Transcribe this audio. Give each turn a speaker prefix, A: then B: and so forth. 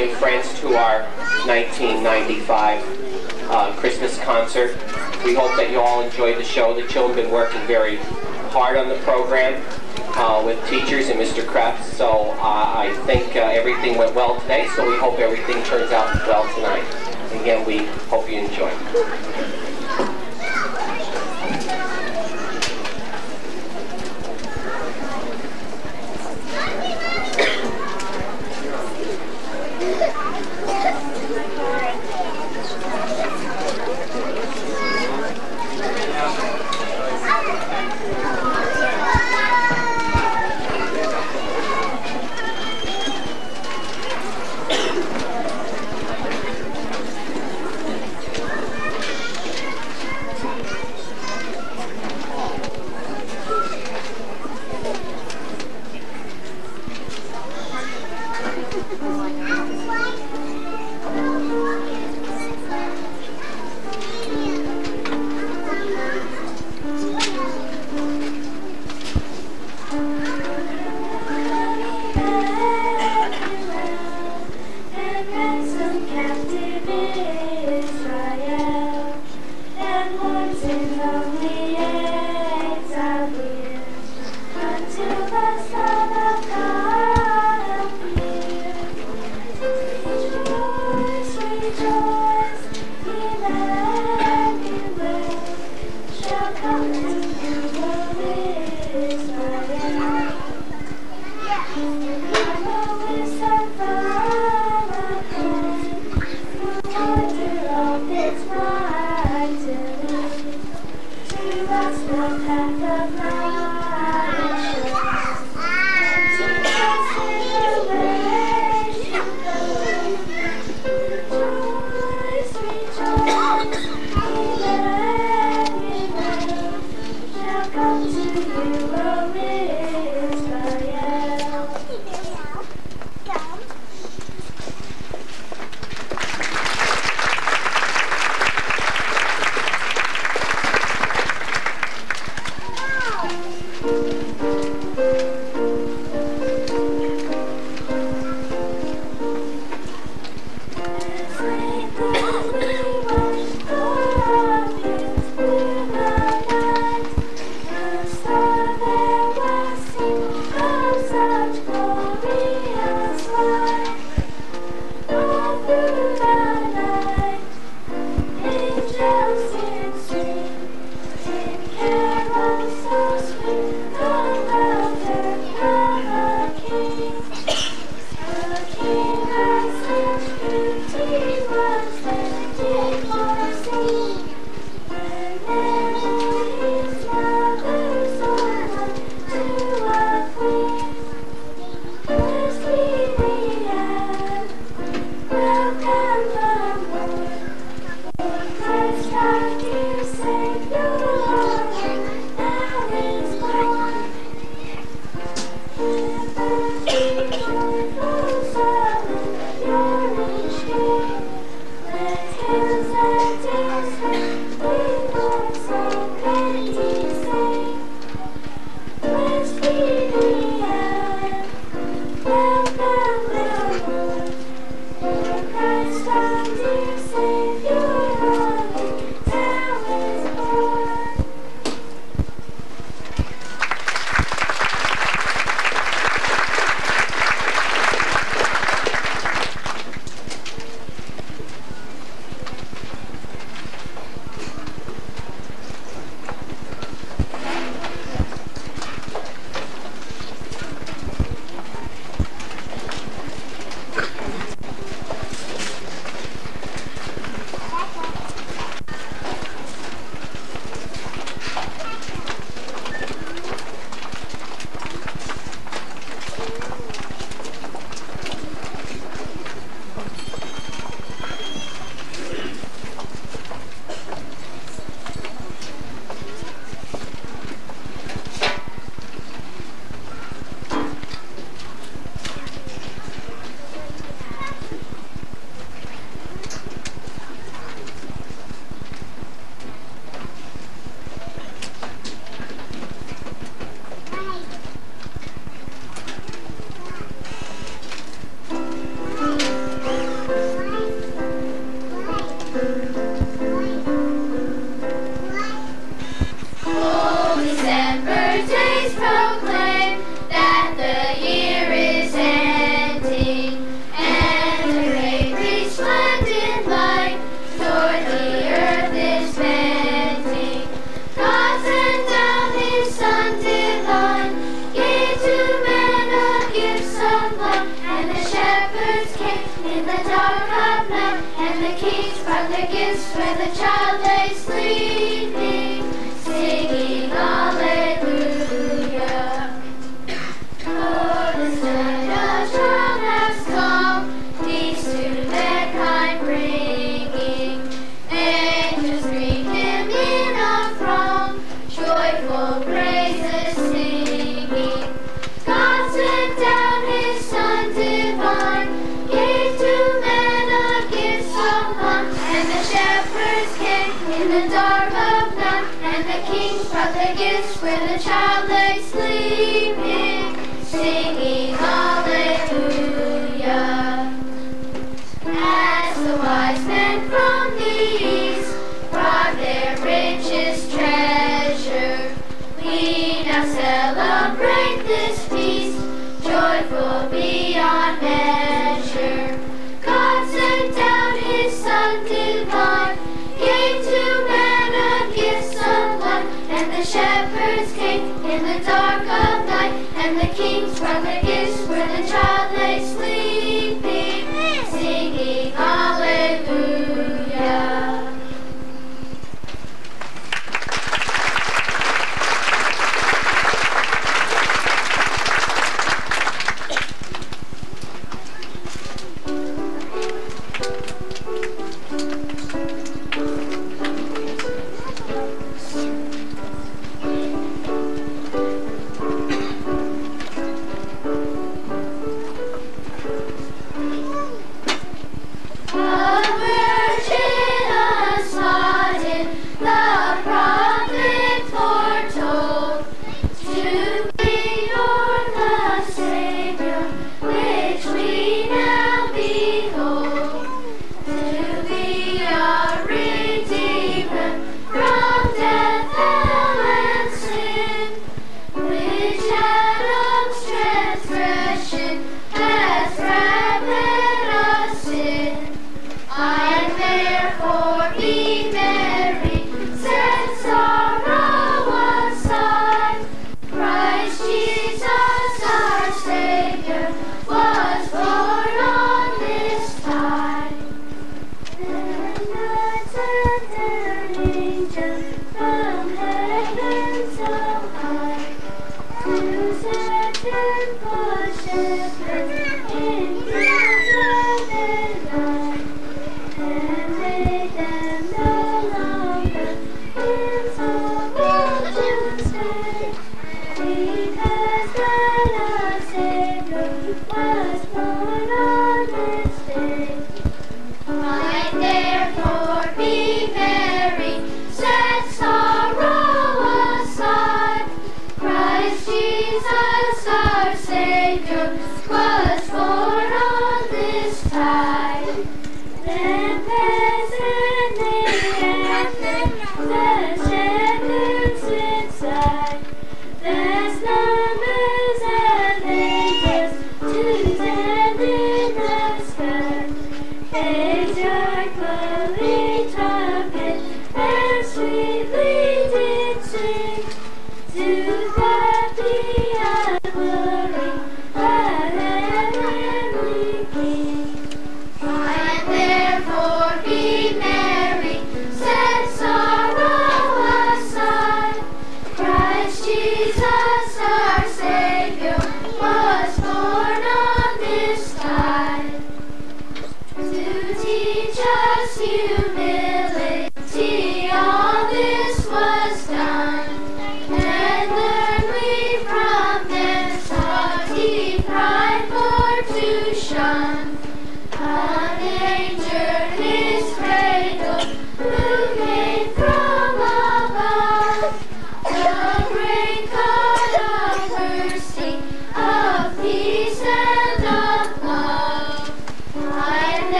A: and friends to our 1995 uh, Christmas concert. We hope that you all enjoyed the show. The children have been working very hard on the program uh, with teachers and Mr. Krepps. So uh, I think uh, everything went well today, so we hope everything turns out well tonight. Again, we hope you enjoy.
B: shepherds came in the dark of night, and the kings brought their gifts where the child lay sleeping, singing Alleluia. oh, the night of child has come, peace to mankind bringing. Angels greet him in a throng, joyful. wise men from the east brought their richest treasure. We now celebrate this feast, joyful be.